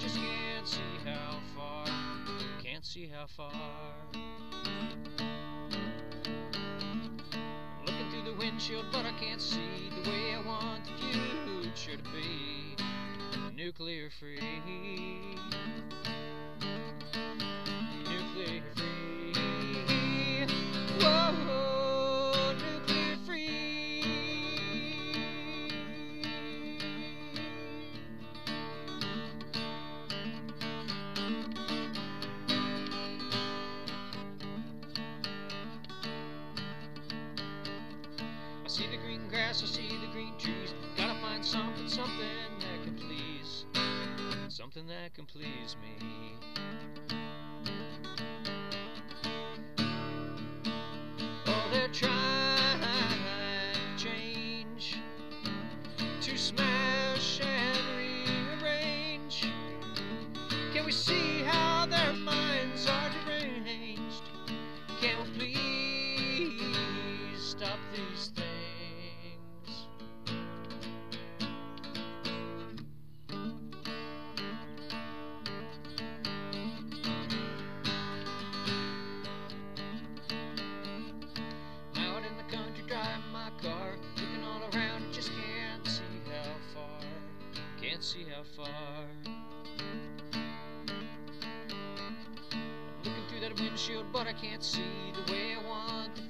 just can't see how far. Can't see how far. I'm looking through the windshield, but I can't see the way I want the future to be. Nuclear free. See the green grass, I see the green trees. Gotta find something, something that can please. Something that can please me. Oh, they're trying to change, to smash and rearrange. Can we see how their minds are deranged? Can we please stop these things? Looking all around, just can't see how far. Can't see how far. I'm looking through that windshield, but I can't see the way I want